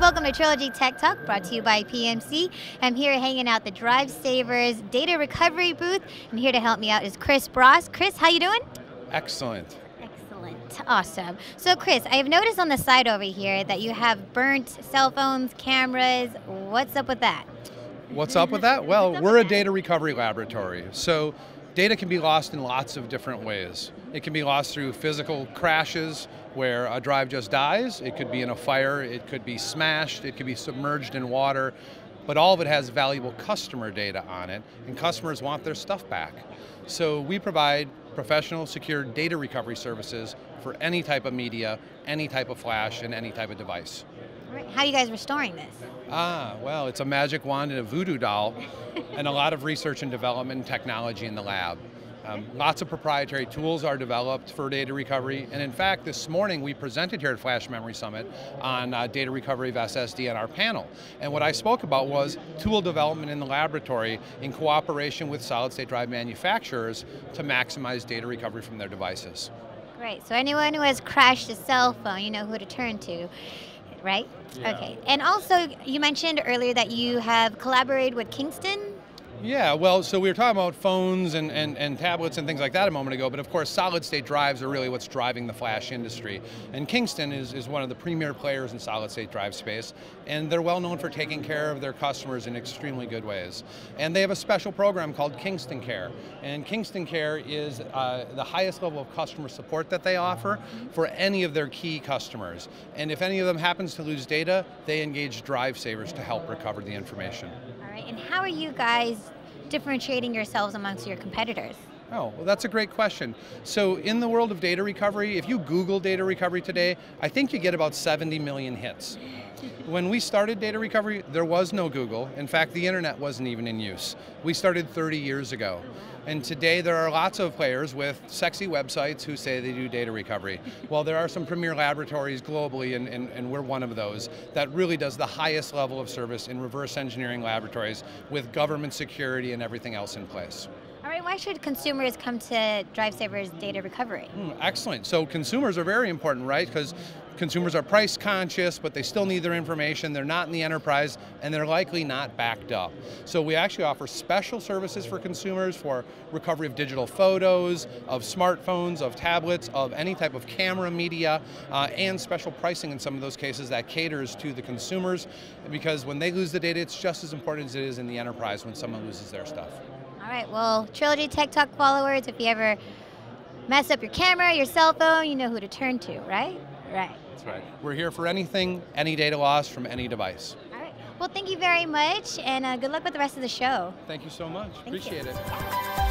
welcome to Trilogy Tech Talk, brought to you by PMC. I'm here hanging out the DriveSavers data recovery booth, and here to help me out is Chris Bross. Chris, how you doing? Excellent. Excellent, awesome. So Chris, I have noticed on the side over here that you have burnt cell phones, cameras. What's up with that? What's up with that? Well, we're a data recovery laboratory. So data can be lost in lots of different ways. It can be lost through physical crashes where a drive just dies. It could be in a fire, it could be smashed, it could be submerged in water, but all of it has valuable customer data on it, and customers want their stuff back. So we provide professional secure data recovery services for any type of media, any type of flash, and any type of device. How are you guys restoring this? Ah, well, it's a magic wand and a voodoo doll, and a lot of research and development and technology in the lab. Um, lots of proprietary tools are developed for data recovery, and in fact, this morning we presented here at Flash Memory Summit on uh, data recovery of SSD on our panel. And what I spoke about was tool development in the laboratory in cooperation with solid state drive manufacturers to maximize data recovery from their devices. Great, so anyone who has crashed a cell phone, you know who to turn to right? Yeah. Okay. And also, you mentioned earlier that you have collaborated with Kingston yeah, well, so we were talking about phones and, and, and tablets and things like that a moment ago, but of course solid state drives are really what's driving the flash industry. And Kingston is, is one of the premier players in solid state drive space, and they're well known for taking care of their customers in extremely good ways. And they have a special program called Kingston Care. And Kingston Care is uh, the highest level of customer support that they offer for any of their key customers. And if any of them happens to lose data, they engage DriveSavers to help recover the information. And how are you guys differentiating yourselves amongst your competitors? Oh, well, that's a great question. So, in the world of data recovery, if you Google data recovery today, I think you get about 70 million hits. When we started data recovery, there was no Google. In fact, the internet wasn't even in use. We started 30 years ago. And today there are lots of players with sexy websites who say they do data recovery. Well, there are some premier laboratories globally, and, and, and we're one of those, that really does the highest level of service in reverse engineering laboratories with government security and everything else in place. Right, why should consumers come to DriveSaver's data recovery? Mm, excellent. So consumers are very important, right? Because consumers are price conscious, but they still need their information. They're not in the enterprise, and they're likely not backed up. So we actually offer special services for consumers for recovery of digital photos, of smartphones, of tablets, of any type of camera media, uh, and special pricing in some of those cases that caters to the consumers, because when they lose the data, it's just as important as it is in the enterprise when someone loses their stuff. All right, well, Trilogy Tech Talk followers, if you ever mess up your camera, your cell phone, you know who to turn to, right? Right. That's right. We're here for anything, any data loss from any device. All right. Well, thank you very much, and uh, good luck with the rest of the show. Thank you so much. Thank Appreciate you. it.